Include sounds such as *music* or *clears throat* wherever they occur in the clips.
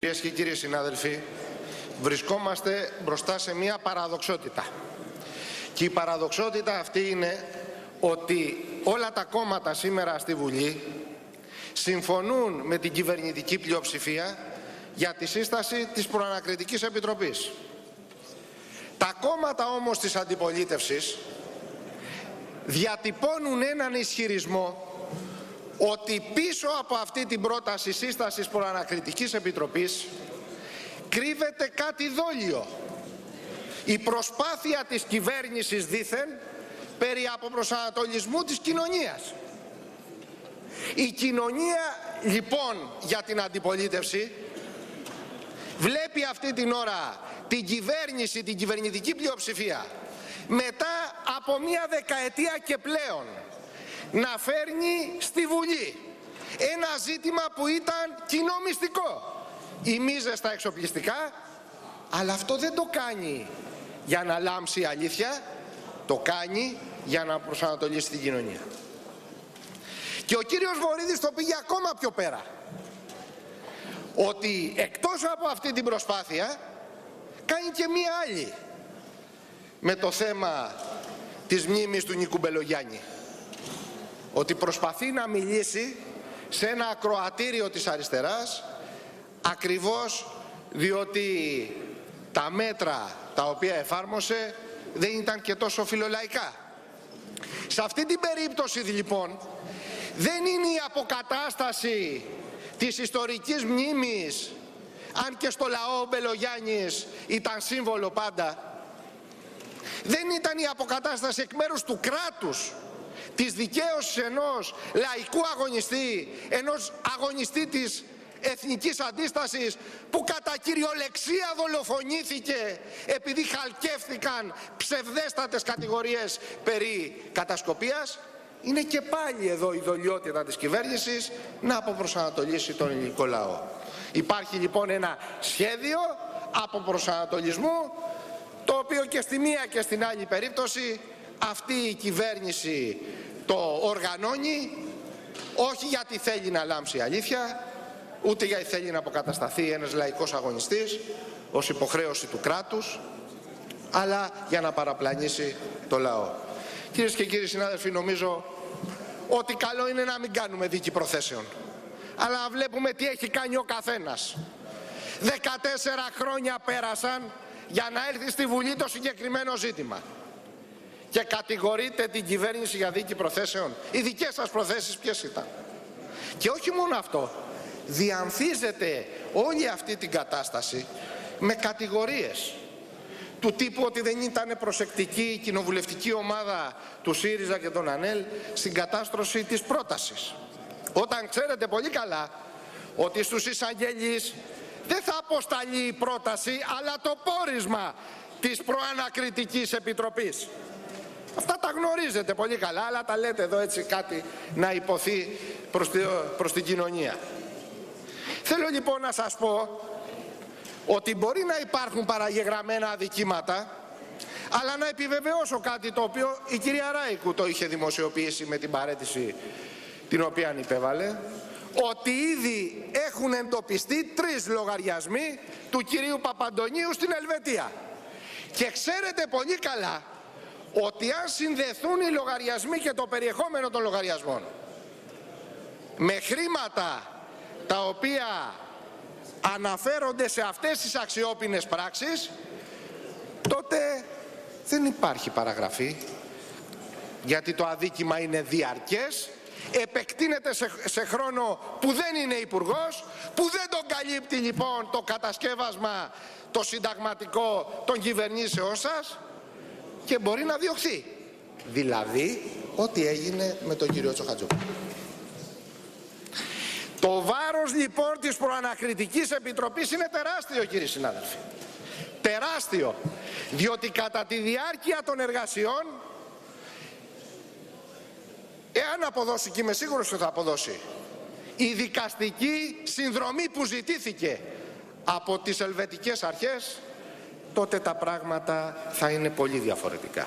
Κυρίες και κύριοι συνάδελφοι, βρισκόμαστε μπροστά σε μια παραδοξότητα. Και η παραδοξότητα αυτή είναι ότι όλα τα κόμματα σήμερα στη Βουλή συμφωνούν με την κυβερνητική πλειοψηφία για τη σύσταση της Προανακριτικής Επιτροπής. Τα κόμματα όμως της αντιπολίτευσης διατυπώνουν έναν ισχυρισμό ότι πίσω από αυτή την πρόταση σύστασης προανακριτικής επιτροπής κρύβεται κάτι δόλιο. Η προσπάθεια της κυβέρνησης δήθεν περί αποπροσανατολισμού της κοινωνίας. Η κοινωνία λοιπόν για την αντιπολίτευση βλέπει αυτή την ώρα την κυβέρνηση, την κυβερνητική πλειοψηφία μετά από μια δεκαετία και πλέον να φέρνει στη Βουλή ένα ζήτημα που ήταν κοινό μυστικό. Οι μίζες στα εξοπλιστικά, αλλά αυτό δεν το κάνει για να λάμψει η αλήθεια, το κάνει για να προσανατολίσει την κοινωνία. Και ο κύριος Βορύδης το πήγε ακόμα πιο πέρα. Ότι εκτός από αυτή την προσπάθεια κάνει και μία άλλη με το θέμα της μνήμης του Νίκου Μπελογιάννη ότι προσπαθεί να μιλήσει σε ένα ακροατήριο της αριστεράς ακριβώς διότι τα μέτρα τα οποία εφάρμοσε δεν ήταν και τόσο φιλολαϊκά. Σε αυτή την περίπτωση λοιπόν δεν είναι η αποκατάσταση της ιστορικής μνήμης αν και στο λαό ο Μπελογιάννης ήταν σύμβολο πάντα δεν ήταν η αποκατάσταση εκ μέρους του κράτους της δικαίωσης ενός λαϊκού αγωνιστή, ενός αγωνιστή της εθνικής αντίστασης που κατά κυριολεξία δολοφονήθηκε επειδή χαλκεύθηκαν ψευδέστατες κατηγορίες περί κατασκοπίας είναι και πάλι εδώ η δολιότητα της κυβέρνησης να αποπροσανατολίσει τον ελληνικό λαό. Υπάρχει λοιπόν ένα σχέδιο αποπροσανατολισμού το οποίο και στη μία και στην άλλη περίπτωση αυτή η κυβέρνηση το οργανώνει όχι γιατί θέλει να λάμψει αλήθεια ούτε γιατί θέλει να αποκατασταθεί ένας λαϊκός αγωνιστής ως υποχρέωση του κράτους αλλά για να παραπλανήσει το λαό. Κυρίες και κύριοι συνάδελφοι νομίζω ότι καλό είναι να μην κάνουμε δίκη προθέσεων αλλά βλέπουμε τι έχει κάνει ο καθένας. 14 χρόνια πέρασαν για να έρθει στη Βουλή το συγκεκριμένο ζήτημα και κατηγορείτε την κυβέρνηση για δίκη προθέσεων. Οι δικές σας προθέσεις ποιες ήταν. Και όχι μόνο αυτό, διαμφίζετε όλη αυτή την κατάσταση με κατηγορίες του τύπου ότι δεν ήταν προσεκτική η κοινοβουλευτική ομάδα του ΣΥΡΙΖΑ και των ΑΝΕΛ στην κατάστρωση της πρότασης. Όταν ξέρετε πολύ καλά ότι στους εισαγγελείς δεν θα αποσταλεί η πρόταση αλλά το πόρισμα της προανακριτικής επιτροπής. Αυτά τα γνωρίζετε πολύ καλά, αλλά τα λέτε εδώ έτσι κάτι να υποθεί προς, προς την κοινωνία. Θέλω λοιπόν να σας πω ότι μπορεί να υπάρχουν παραγεγραμμένα αδικήματα, αλλά να επιβεβαιώσω κάτι το οποίο η κυρία Ράικου το είχε δημοσιοποιήσει με την παρέτηση την οποία υπέβαλε, ότι ήδη έχουν εντοπιστεί τρεις λογαριασμοί του κυρίου Παπαντονίου στην Ελβετία. Και ξέρετε πολύ καλά ότι αν συνδεθούν οι λογαριασμοί και το περιεχόμενο των λογαριασμών με χρήματα τα οποία αναφέρονται σε αυτές τις αξιόπινες πράξεις τότε δεν υπάρχει παραγραφή γιατί το αδίκημα είναι διαρκές επεκτείνεται σε, σε χρόνο που δεν είναι υπουργός, που δεν τον καλύπτει λοιπόν το κατασκεύασμα το συνταγματικό των κυβερνήσεών σας και μπορεί να διωχθεί. Δηλαδή, ό,τι έγινε με τον κύριο Τσοχατζόπουλο. Το βάρος λοιπόν της προανακριτικής επιτροπής είναι τεράστιο κύριοι συνάδελφοι. Τεράστιο. Διότι κατά τη διάρκεια των εργασιών, εάν αποδώσει και είμαι σίγουρος ότι θα αποδώσει, η δικαστική συνδρομή που ζητήθηκε από τις ελβετικές αρχές τότε τα πράγματα θα είναι πολύ διαφορετικά.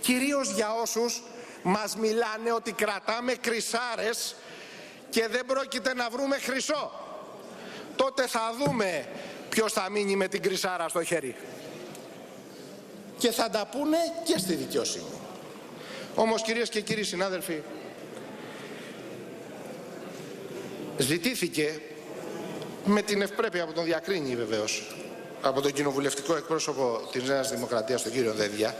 Κυρίως για όσους μας μιλάνε ότι κρατάμε κρυσάρες και δεν πρόκειται να βρούμε χρυσό. τότε θα δούμε ποιος θα μείνει με την κρυσάρα στο χέρι. Και θα τα πούνε και στη δικαιοσύνη. Όμως κυρίες και κύριοι συνάδελφοι, ζητήθηκε με την ευπρέπεια που τον διακρίνει βεβαίως από τον κοινοβουλευτικό εκπρόσωπο της Νέας Δημοκρατίας, τον κύριο Δέδια,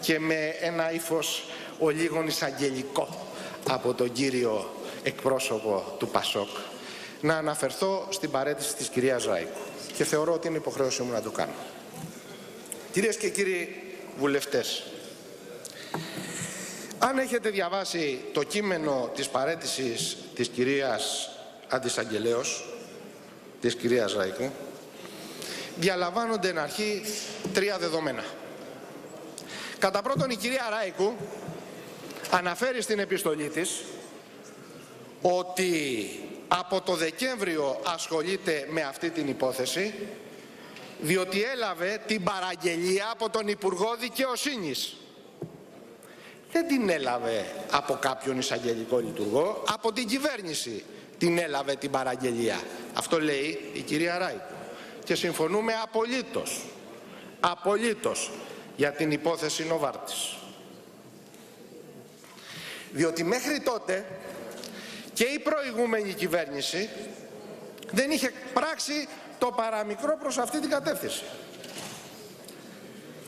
και με ένα ύφος ο λίγων εισαγγελικό από τον κύριο εκπρόσωπο του ΠΑΣΟΚ, να αναφερθώ στην παρέτηση της κυρίας Ράικου και θεωρώ ότι είναι υποχρέωσή μου να το κάνω. Κυρίες και κύριοι βουλευτές, αν έχετε διαβάσει το κείμενο της παρέτησης της κυρίας Αντισαγγελέως, της κυρίας Ράικου, διαλαμβάνονται εν αρχή τρία δεδομένα. Κατά πρώτον η κυρία Ράικου αναφέρει στην επιστολή της ότι από το Δεκέμβριο ασχολείται με αυτή την υπόθεση διότι έλαβε την παραγγελία από τον Υπουργό Δικαιοσύνης. Δεν την έλαβε από κάποιον εισαγγελικό λειτουργό, από την κυβέρνηση την έλαβε την παραγγελία. Αυτό λέει η κυρία Ράικου. Και συμφωνούμε απολύτως, απολύτως για την υπόθεση Νοβάρτης. Διότι μέχρι τότε και η προηγούμενη κυβέρνηση δεν είχε πράξει το παραμικρό προς αυτή την κατεύθυνση.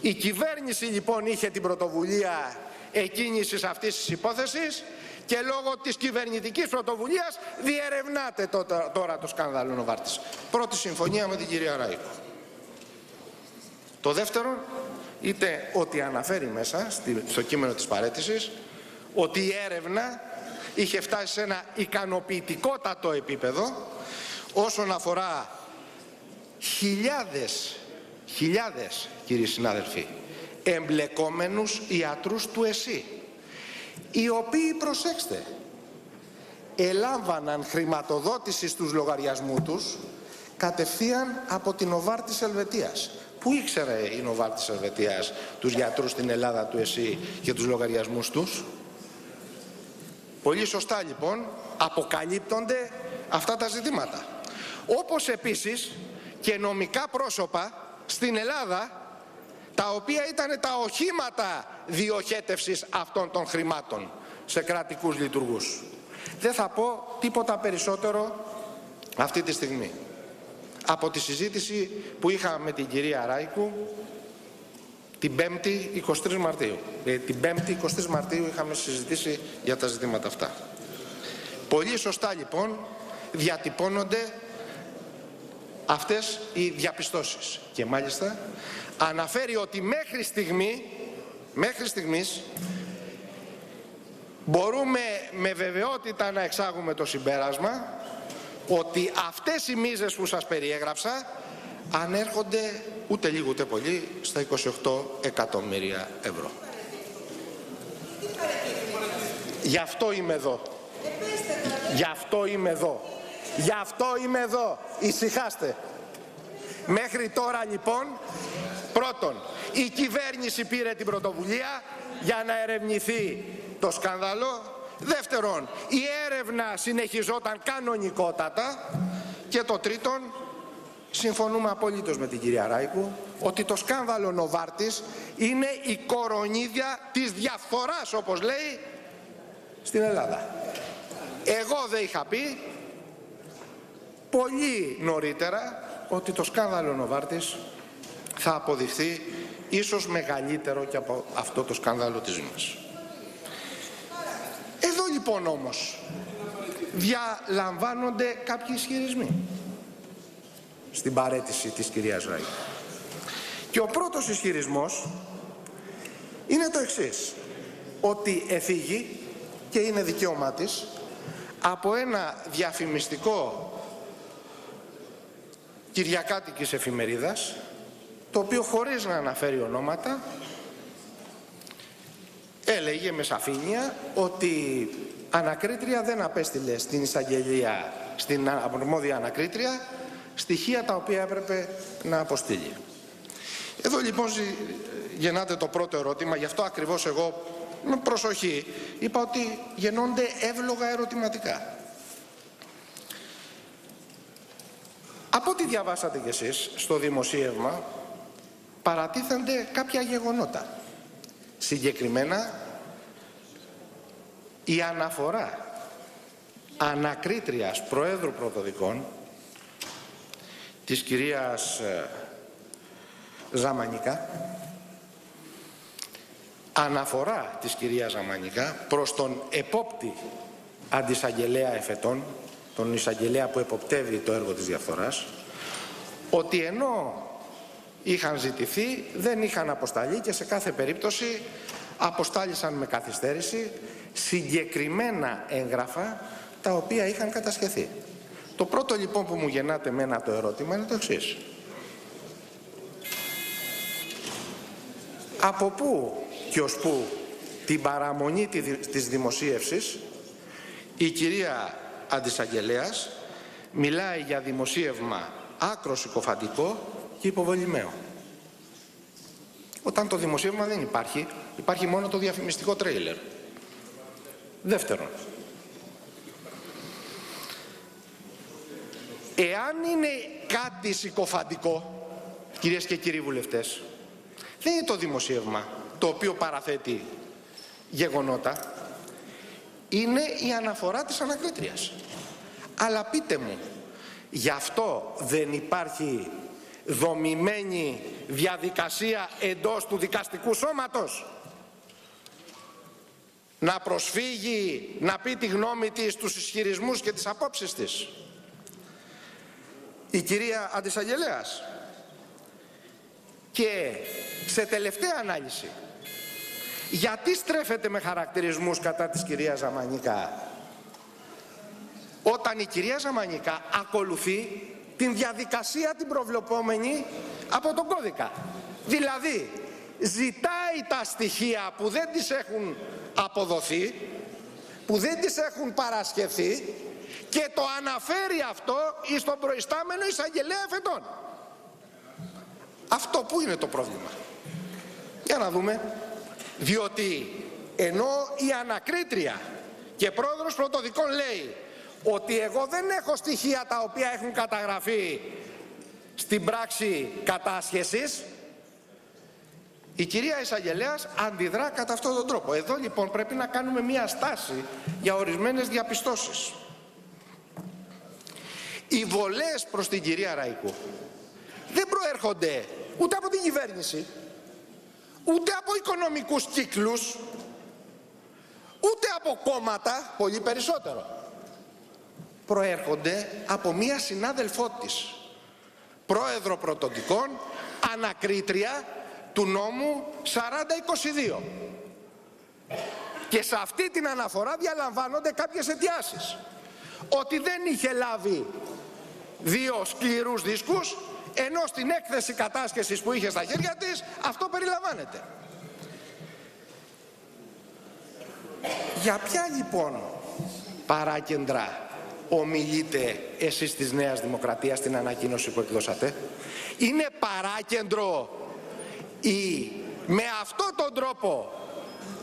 Η κυβέρνηση λοιπόν είχε την πρωτοβουλία εκκίνησης αυτής της υπόθεσης και λόγω της κυβερνητικής πρωτοβουλίας διερευνάται τώρα το σκάνδαλο Νοβάρτης. Πρώτη συμφωνία με την κυρία Ράικο. Το δεύτερο είτε ότι αναφέρει μέσα στο κείμενο της παρέτησης ότι η έρευνα είχε φτάσει σε ένα ικανοποιητικότατο επίπεδο όσον αφορά χιλιάδες, χιλιάδες κύριοι συνάδελφοι, εμπλεκόμενους ιατρούς του ΕΣΥ, οι οποίοι, προσέξτε, ελάμβαναν χρηματοδότηση στους λογαριασμούς τους κατευθείαν από την ΟΒΑΡ της Ελβετίας. Πού ήξερε η ΟΒΑΡ της Ελβετίας τους γιατρούς στην Ελλάδα του ΕΣΥ και τους λογαριασμούς τους; Πολύ σωστά λοιπόν αποκαλύπτονται αυτά τα ζητήματα. Όπως επίσης και νομικά πρόσωπα στην Ελλάδα τα οποία ήταν τα οχήματα διοχέτευσης αυτών των χρημάτων σε κρατικούς λειτουργούς. Δεν θα πω τίποτα περισσότερο αυτή τη στιγμή. Από τη συζήτηση που είχα με την κυρία Ράικου την 5η 23 Μαρτίου. Ε, την 5η 23 Μαρτίου είχαμε συζητήσει για τα ζητήματα αυτά. Πολύ σωστά λοιπόν διατυπώνονται αυτές οι διαπιστώσεις. Και μάλιστα αναφέρει ότι μέχρι στιγμή, μέχρι στιγμής, μπορούμε με βεβαιότητα να εξάγουμε το συμπέρασμα ότι αυτές οι μίζες που σας περιέγραψα ανέρχονται ούτε λίγο ούτε πολύ στα 28 εκατομμύρια ευρώ. Γι' αυτό είμαι εδώ. Γι' αυτό είμαι εδώ. Γι' αυτό είμαι εδώ. Ησυχάστε. Μέχρι τώρα λοιπόν, πρώτον, η κυβέρνηση πήρε την πρωτοβουλία για να ερευνηθεί το σκάνδαλο. Δεύτερον, η έρευνα συνεχιζόταν κανονικότατα. Και το τρίτον, συμφωνούμε απολύτως με την κυρία Ράικου ότι το σκάνδαλο Νοβάρτης είναι η κορονίδια της διαφθοράς όπως λέει στην Ελλάδα. Εγώ δεν είχα πει πολύ νωρίτερα ότι το σκάνδαλο Νοβάρτης θα αποδειχθεί ίσως μεγαλύτερο και από αυτό το σκάνδαλο της μας. Εδώ λοιπόν όμως διαλαμβάνονται κάποιοι ισχυρισμοί στην παρέτηση της κυρίας Ράη. Και ο πρώτος ισχυρισμός είναι το εξής, ότι εφήγει και είναι δικαίωμά της από ένα διαφημιστικό κυριακάτικης εφημερίδας το οποίο χωρίς να αναφέρει ονόματα έλεγε με σαφήνεια ότι ανακρίτρια δεν απέστειλε στην εισαγγελία, στην αρμόδια ανακρίτρια στοιχεία τα οποία έπρεπε να αποστείλει. Εδώ λοιπόν γεννάται το πρώτο ερώτημα, γι' αυτό ακριβώς εγώ με προσοχή είπα ότι γεννώνται εύλογα ερωτηματικά. Από ό,τι διαβάσατε κι εσείς στο δημοσίευμα παρατίθενται κάποια γεγονότα. Συγκεκριμένα η αναφορά ανακρίτριας Προέδρου Πρωτοδικών της κυρίας ε, Ζαμανικά αναφορά της κυρίας Ζαμανικά προς τον επόπτη αντισαγγελέα εφετών τον εισαγγελέα που εποπτεύει το έργο της διαφθοράς ότι ενώ είχαν ζητηθεί δεν είχαν αποσταλεί και σε κάθε περίπτωση αποστάλησαν με καθυστέρηση συγκεκριμένα έγγραφα τα οποία είχαν κατασχεθεί. Το πρώτο λοιπόν που μου γεννάτε ένα το ερώτημα είναι το εξής. Από πού και ως πού την παραμονή της δημοσίευσης η κυρία Αντισαγγελέας μιλάει για δημοσίευμα άκρο συκοφαντικό και υποβολημαίο. Όταν το δημοσίευμα δεν υπάρχει, υπάρχει μόνο το διαφημιστικό τρέιλερ. Δεύτερον, εάν είναι κάτι συκοφαντικό, κυρίες και κύριοι βουλευτές, δεν είναι το δημοσίευμα το οποίο παραθέτει γεγονότα, είναι η αναφορά της ανακρίτριας. Αλλά πείτε μου, γι' αυτό δεν υπάρχει δομημένη διαδικασία εντός του δικαστικού σώματος να προσφύγει, να πει τη γνώμη της, τους ισχυρισμούς και τις απόψεις της. Η κυρία Αντισαγγελέας. Και σε τελευταία ανάλυση, γιατί στρέφεται με χαρακτηρισμούς κατά της κυρίας Ζαμανικά; Όταν η κυρία Ζαμανικά ακολουθεί την διαδικασία την προβλεπόμενη από τον κώδικα. Δηλαδή, ζητάει τα στοιχεία που δεν τις έχουν αποδοθεί, που δεν τις έχουν παρασχεθεί και το αναφέρει αυτό εις τον προϊστάμενο εισαγγελέα εφετών. Αυτό που είναι το πρόβλημα. Για να δούμε. Διότι ενώ η ανακρίτρια και πρόεδρος πρωτοδικών λέει ότι εγώ δεν έχω στοιχεία τα οποία έχουν καταγραφεί στην πράξη κατάσχεσης η κυρία εισαγγελέας αντιδρά κατά αυτόν τον τρόπο. Εδώ λοιπόν πρέπει να κάνουμε μία στάση για ορισμένες διαπιστώσεις. Οι βολές προς την κυρία Ραϊκού δεν προέρχονται ούτε από την κυβέρνηση, ούτε από οικονομικούς κύκλους, ούτε από κόμματα, πολύ περισσότερο προέρχονται από μία συνάδελφό της, πρόεδρο πρωτοδικών, ανακρίτρια του νόμου 4022. Και σε αυτή την αναφορά διαλαμβάνονται κάποιες αιτιάσεις. Ότι δεν είχε λάβει δύο σκληρούς δίσκους, ενώ στην έκθεση κατάσχεσης που είχε στα χέρια της, αυτό περιλαμβάνεται. Για ποια λοιπόν παράκεντρα ομιλείτε εσείς της Νέας Δημοκρατίας στην ανακοίνωση που εκδώσατε. Είναι παράκεντρο η με αυτόν τον τρόπο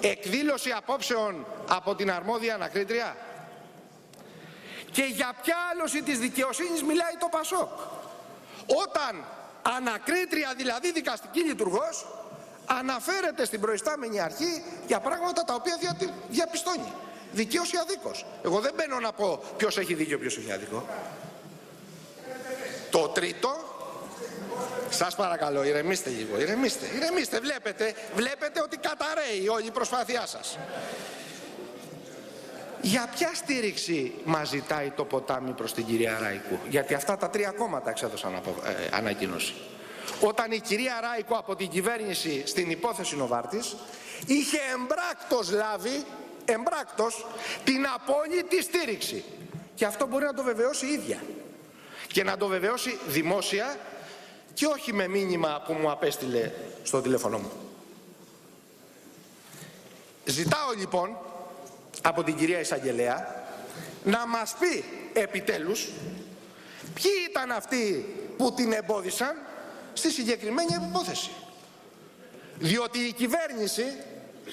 εκδήλωση απόψεων από την αρμόδια ανακρίτρια. Και για ποια άλωση της δικαιοσύνης μιλάει το Πασόκ. Όταν ανακρίτρια δηλαδή δικαστική λειτουργός αναφέρεται στην προϊστάμενη αρχή για πράγματα τα οποία διαπιστώνει. Δικαίως ή αδίκως. Εγώ δεν μπαίνω να πω ποιος έχει δίκιο, ποιος έχει άδικο. Το τρίτο, σας παρακαλώ, ηρεμήστε λίγο, ηρεμήστε, ηρεμήστε. Βλέπετε, βλέπετε ότι καταραίει όλη η προσπάθειά σας. Για ποια στήριξη μας ζητάει το ποτάμι προς την κυρία Ράικου; Γιατί αυτά τα τρία κόμματα εξέδωσαν απο, ε, ανακοίνωση. Όταν η κυρία Ράικου από την κυβέρνηση στην υπόθεση Νοβάρτης είχε εμπράκτος λάβει εμπράκτος την απόλυτη στήριξη. Και αυτό μπορεί να το βεβαιώσει η ίδια. Και να το βεβαιώσει δημόσια και όχι με μήνυμα που μου απέστειλε στο τηλέφωνο μου. Ζητάω λοιπόν από την κυρία Εισαγγελέα να μας πει επιτέλους ποιοι ήταν αυτοί που την εμπόδισαν στη συγκεκριμένη υπόθεση. Διότι η κυβέρνηση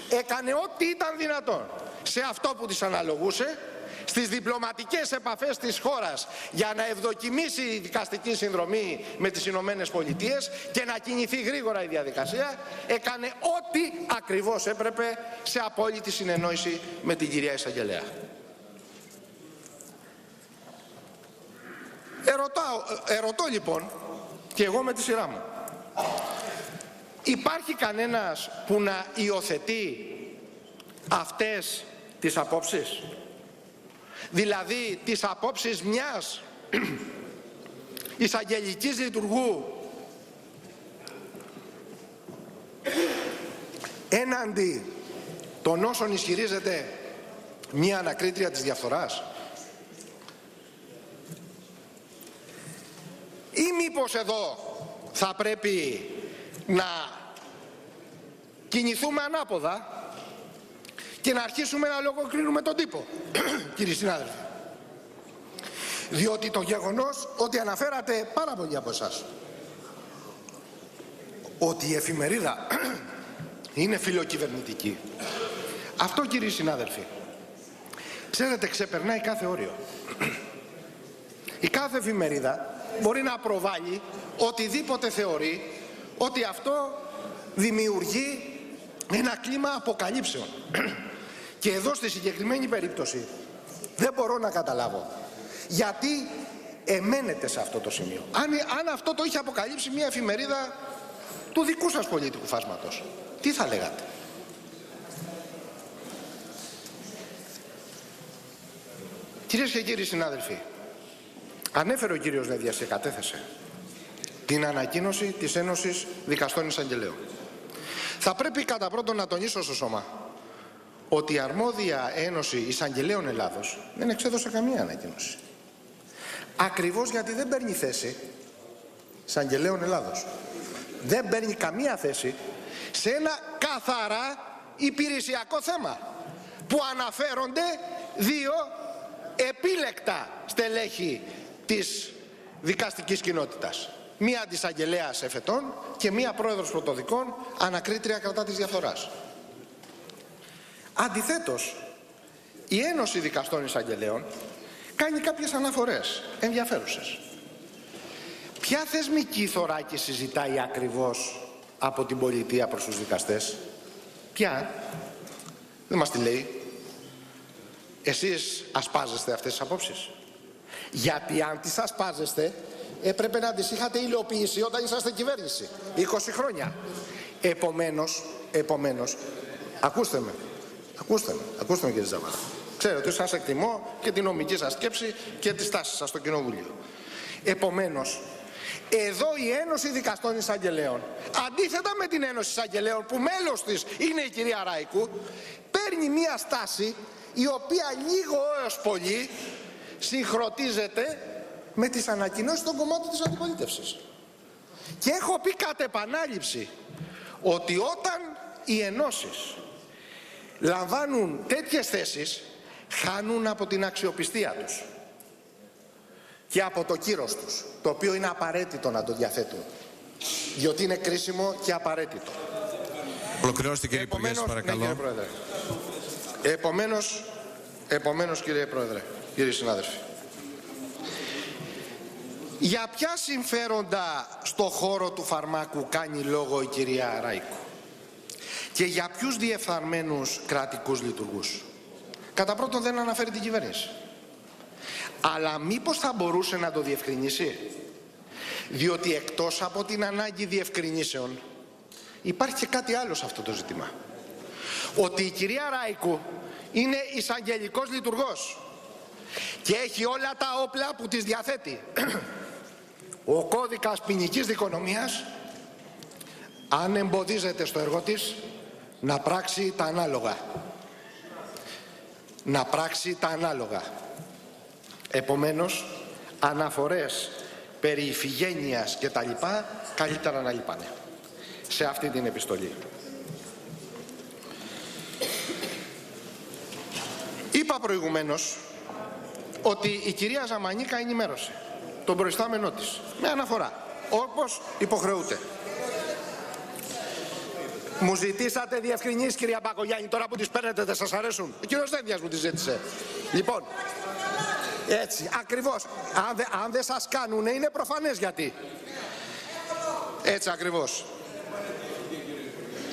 έκανε ό,τι ήταν δυνατόν σε αυτό που της αναλογούσε στις διπλωματικές επαφές της χώρας για να ευδοκιμήσει η δικαστική συνδρομή με τις Ηνωμένες Πολιτείες και να κινηθεί γρήγορα η διαδικασία έκανε ό,τι ακριβώς έπρεπε σε απόλυτη συνεννόηση με την κυρία Εισαγγελέα. ερωτώ λοιπόν και εγώ με τη σειρά μου. Υπάρχει κανένας που να υιοθετεί αυτές τις απόψεις. Δηλαδή τις απόψεις μιας *clears throat* εισαγγελικής λειτουργού έναντι των όσων ισχυρίζεται μια ανακρίτρια της διαφθοράς. Ή μήπως εδώ θα πρέπει να κινηθούμε ανάποδα και να αρχίσουμε να λογοκρίνουμε τον τύπο, *clears throat* κύριοι συνάδελφοι. Διότι το γεγονός ότι αναφέρατε πάρα πολλοί από εσάς ότι η εφημερίδα *clears throat* είναι φιλοκυβερνητική. Αυτό κύριοι συνάδελφοι, ξέρετε ξεπερνάει κάθε όριο. *clears throat* Η κάθε εφημερίδα μπορεί να προβάλλει οτιδήποτε θεωρεί ότι αυτό δημιουργεί ένα κλίμα αποκαλύψεων. Και εδώ στη συγκεκριμένη περίπτωση δεν μπορώ να καταλάβω γιατί εμένετε σε αυτό το σημείο. Αν, αν αυτό το είχε αποκαλύψει μια εφημερίδα του δικού σας πολιτικού φάσματος, τι θα λέγατε; Κυρίες και κύριοι συνάδελφοι, ανέφερε ο κύριος Νέδιας και κατέθεσε την ανακοίνωση της Ένωσης Δικαστών Εισαγγελέων. Θα πρέπει κατά πρώτον να τονίσω στο σώμα ότι η αρμόδια Ένωση Εισαγγελέων Ελλάδος δεν εξέδωσε καμία ανακοίνωση. Ακριβώς γιατί δεν παίρνει θέση Εισαγγελέων Ελλάδος. Δεν παίρνει καμία θέση σε ένα καθαρά υπηρεσιακό θέμα που αναφέρονται δύο επίλεκτα στελέχη της δικαστικής κοινότητας μία αντισαγγελέας εφετών και μία πρόεδρος πρωτοδικών ανακρίτρια κατά της διαφθοράς. Αντιθέτως, η Ένωση Δικαστών Εισαγγελέων κάνει κάποιες αναφορές ενδιαφέρουσες. Ποια θεσμική θωράκη συζητάει ακριβώς από την πολιτεία προς τους δικαστές; Ποια; Δεν μας τη λέει. Εσείς ασπάζεστε αυτές τις απόψεις; Γιατί αν τις ασπάζεστε έπρεπε να τις είχατε υλοποιήσει όταν είσαστε κυβέρνηση. 20 χρόνια. Επομένως, επομένως, ακούστε με, ακούστε με, ακούστε με κύριε Ζαβάρα. Ξέρω ότι σας εκτιμώ και την νομική σας σκέψη και τη στάση σας στο Κοινοβούλιο. Επομένως, εδώ η Ένωση Δικαστών Εισαγγελέων, αντίθετα με την Ένωση Εισαγγελέων που μέλος της είναι η κυρία Ράικου, παίρνει μία στάση η οποία λίγο έως πολύ συγχρονίζεται με τις ανακοινώσεις των κομμάτων της αντιπολίτευσης. Και έχω πει κατ' επανάληψη ότι όταν οι ενώσεις λαμβάνουν τέτοιες θέσεις χάνουν από την αξιοπιστία τους και από το κύρος τους, το οποίο είναι απαραίτητο να το διαθέτουν, διότι είναι κρίσιμο και απαραίτητο. Ολοκληρώστε κύριε Υπουργέ, ναι, παρακαλώ. Ναι, κύριε Πρόεδρε. Επομένως, επομένως κύριε Πρόεδρε, κύριοι συνάδελφοι, για ποια συμφέροντα στο χώρο του φαρμάκου κάνει λόγο η κυρία Ράικου και για ποιους διεφθαρμένους κρατικούς λειτουργούς. Κατά πρώτον δεν αναφέρει την κυβέρνηση. Αλλά μήπως θα μπορούσε να το διευκρινίσει. Διότι εκτός από την ανάγκη διευκρινήσεων υπάρχει και κάτι άλλο σε αυτό το ζήτημα. Ότι η κυρία Ράικου είναι εισαγγελικός λειτουργός και έχει όλα τα όπλα που της διαθέτει ο κώδικας ποινικής δικονομίας αν εμποδίζεται στο έργο της να πράξει τα ανάλογα. Να πράξει τα ανάλογα. Επομένως αναφορές περί ηφηγένειας και τα λοιπά καλύτερα να λυπάνε σε αυτή την επιστολή. Είπα προηγουμένως ότι η κυρία Ζαμανίκα ενημέρωσε τον προϊστάμενό της με αναφορά όπως υποχρεούται Μου ζητήσατε διευκρινήσεις, κυρία Μπακογιάννη, τώρα που τις παίρνετε δεν σας αρέσουν. Ο κύριος Δένδιας μου τις ζήτησε. Λοιπόν, έτσι, ακριβώς. Αν, δε, αν δεν σας κάνουν, είναι προφανές γιατί. Έτσι ακριβώς.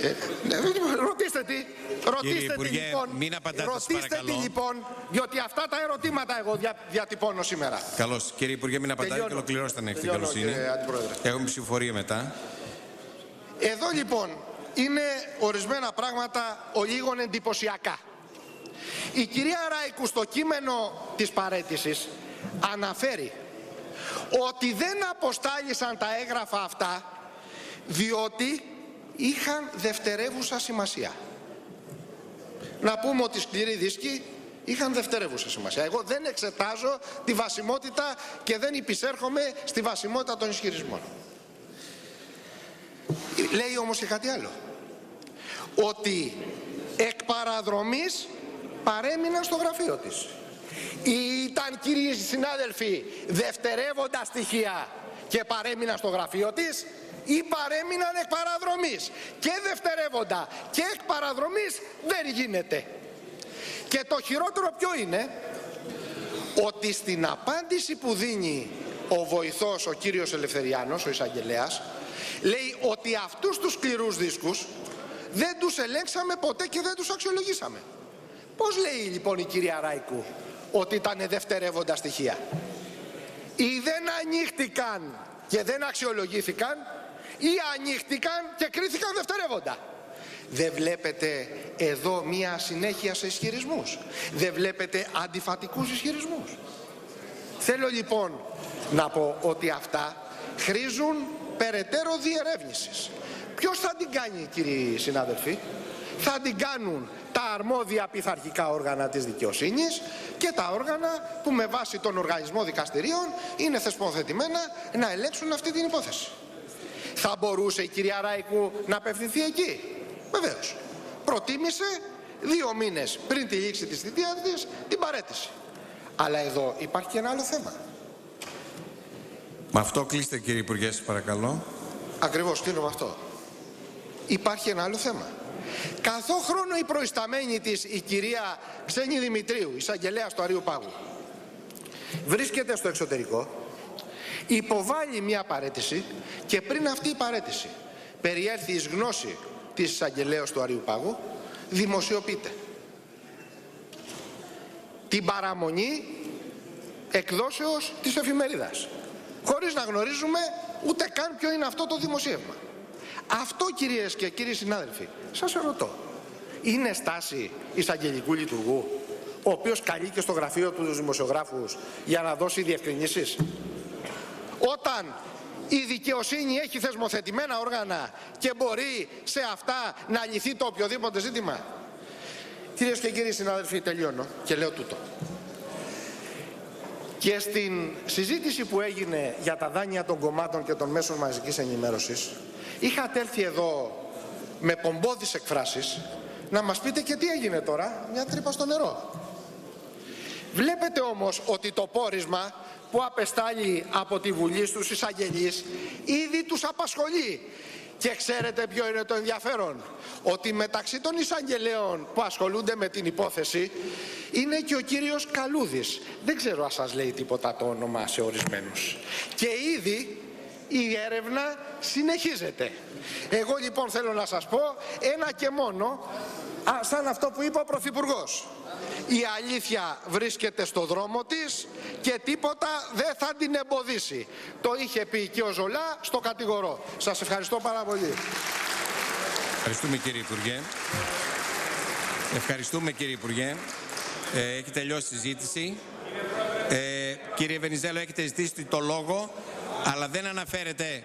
Ε, ναι, ρωτήστε τι. Ρωτήστε Υπουργέ, τι λοιπόν. μην απαντάτε, σας ρωτήστε τι παρακαλώ. λοιπόν, διότι αυτά τα ερωτήματα εγώ δια, διατυπώνω σήμερα. Καλώς. Κύριε Υπουργέ, μην απαντάτε και Τελειώνω. ολοκληρώστε αν έχετε την Τελειώνω, καλοσύνη. κύριε Αντιπρόεδρε. Έχουμε ψηφοφορία μετά. Εδώ λοιπόν είναι ορισμένα πράγματα ολίγων εντυπωσιακά. Η κυρία Ράικου στο κείμενο της παρέτησης αναφέρει ότι δεν αποστάλησαν τα έγγραφα αυτά διότι είχαν δευτερεύουσα σημασία. Να πούμε ότι σκληροί δίσκοι είχαν δευτερεύουσα σημασία. Εγώ δεν εξετάζω τη βασιμότητα και δεν υπησέρχομαι στη βασιμότητα των ισχυρισμών. Λέει όμως και κάτι άλλο. Ότι εκ παραδρομής παρέμειναν στο γραφείο της. Ήταν κύριοι συνάδελφοι δευτερεύοντα στοιχεία και παρέμειναν στο γραφείο της ή παρέμειναν εκ παραδρομής. Και δευτερεύοντα και εκ παραδρομής δεν γίνεται. Και το χειρότερο ποιο είναι; Ότι στην απάντηση που δίνει ο βοηθός, ο κύριος Ελευθεριάνος, ο εισαγγελέας, λέει ότι αυτούς τους σκληρούς δίσκους δεν τους ελέγξαμε ποτέ και δεν τους αξιολογήσαμε. Πώς λέει λοιπόν η κυρία Ράικου ότι ήταν δευτερεύοντα στοιχεία; Ή δεν ανοίχτηκαν και δεν αξιολογήθηκαν ή ανοίχτηκαν και κρίθηκαν δευτερεύοντα; Δεν βλέπετε εδώ μία συνέχεια σε ισχυρισμούς; Δεν βλέπετε αντιφατικούς ισχυρισμούς; Θέλω λοιπόν να πω ότι αυτά χρήζουν περαιτέρω διερεύνησης. Ποιος θα την κάνει κύριοι συνάδελφοι; Θα την κάνουν τα αρμόδια πειθαρχικά όργανα της δικαιοσύνης και τα όργανα που με βάση τον οργανισμό δικαστηρίων είναι θεσμοθετημένα να ελέγξουν αυτή την υπόθεση. Θα μπορούσε η κυρία Ράικου να απευθυνθεί εκεί; Βεβαίως. Προτίμησε δύο μήνες πριν τη λήξη της θητείας της την παρέτηση. Αλλά εδώ υπάρχει και ένα άλλο θέμα. Με αυτό κλείστε κύριε Υπουργέ, σας παρακαλώ. Ακριβώς, κλείνω με αυτό. Υπάρχει ένα άλλο θέμα. Καθό χρόνο η προϊσταμένη της, η κυρία Ξένη Δημητρίου, εισαγγελέας του Αρίου Πάγου, βρίσκεται στο εξωτερικό, υποβάλλει μια παρέτηση και πριν αυτή η παρέτηση περιέρθει εις γνώση της εισαγγελέας του Αρίου Πάγου, δημοσιοποιείται. Την παραμονή εκδόσεως της εφημερίδας. Χωρίς να γνωρίζουμε ούτε καν ποιο είναι αυτό το δημοσίευμα. Αυτό κυρίες και κύριοι συνάδελφοι, σας ερωτώ. Είναι στάση εισαγγελικού λειτουργού, ο οποίος καλεί και στο γραφείο τους τους δημοσιογράφους για να δώσει διευκρινήσεις; Όταν η δικαιοσύνη έχει θεσμοθετημένα όργανα και μπορεί σε αυτά να λυθεί το οποιοδήποτε ζήτημα; Κυρίες και κύριοι συνάδελφοι, τελειώνω και λέω τούτο. Και στην συζήτηση που έγινε για τα δάνεια των κομμάτων και των μέσων μαζικής ενημέρωσης, είχατε έρθει εδώ με πομπόδεις εκφράσεις να μας πείτε και τι έγινε τώρα, μια τρύπα στο νερό. Βλέπετε όμως ότι το πόρισμα που απεστάλλει από τη Βουλή στους εισαγγελείς ήδη τους απασχολεί. Και ξέρετε ποιο είναι το ενδιαφέρον; Ότι μεταξύ των εισαγγελέων που ασχολούνται με την υπόθεση είναι και ο κύριος Καλούδης. Δεν ξέρω αν σας λέει τίποτα το όνομα σε ορισμένους. Και ήδη η έρευνα συνεχίζεται. Εγώ λοιπόν θέλω να σας πω ένα και μόνο, α, σαν αυτό που είπε ο Πρωθυπουργός. Η αλήθεια βρίσκεται στο δρόμο της και τίποτα δεν θα την εμποδίσει. Το είχε πει και ο Ζολά στο κατηγορό. Σας ευχαριστώ πάρα πολύ. Ευχαριστούμε κύριε Υπουργέ. Ευχαριστούμε κύριε Υπουργέ. Ε, έχει τελειώσει η συζήτηση. Ε, κύριε Βενιζέλο, έχετε ζητήσει το λόγο, αλλά δεν αναφέρετε